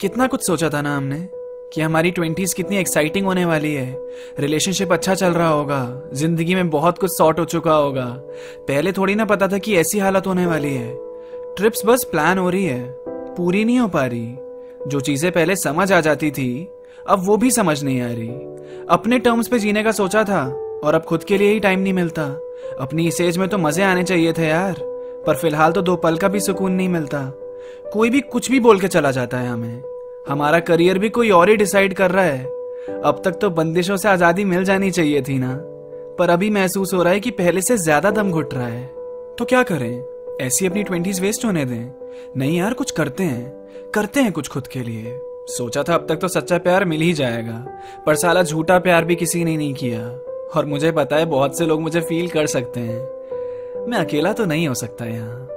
कितना कुछ सोचा था ना हमने कि हमारी ट्वेंटीज कितनी एक्साइटिंग होने वाली है। रिलेशनशिप अच्छा चल रहा होगा। ज़िंदगी में बहुत कुछ सॉर्ट हो चुका होगा। पहले थोड़ी ना पता था कि ऐसी हालत होने वाली है। ट्रिप्स बस प्लान हो रही है। पूरी नहीं हो पा रही। जो चीज़ें पहले समझ आ जाती थी, अब वो भी समझ नहीं आ रही। अपने टर्म्स पे जीने का सोचा था, और अब खुद के लिए ही टाइम नहीं मिलता। अपनी इस एज में तो मज़े आने चाहिए थे यार। पर फ़िलहाल तो दो पल का भी सुकून नहीं मिलता। कोई भी कुछ भी बोल के चला जाता है हमें। हमारा करियर भी कोई और ही डिसाइड कर रहा है। अब तक तो बंदिशों से आज़ादी मिल जानी चाहिए थी ना। पर अभी महसूस हो रहा है कि पहले से ज़्यादा दम घुट रहा है। तो क्या करें? ऐसी अपनी ट्वेंटीज वेस्ट होने दें। नहीं यार, कुछ करते हैं। करते हैं कुछ खुद के लिए। सोचा था अब तक तो सच्चा प्यार मिल ही जाएगा। पर साला झूठा प्यार भी किसी ने नहीं किया। और मुझे पता है बहुत से लोग मुझे फील कर सकते हैं। मैं अकेला तो नहीं हो सकता यहाँ।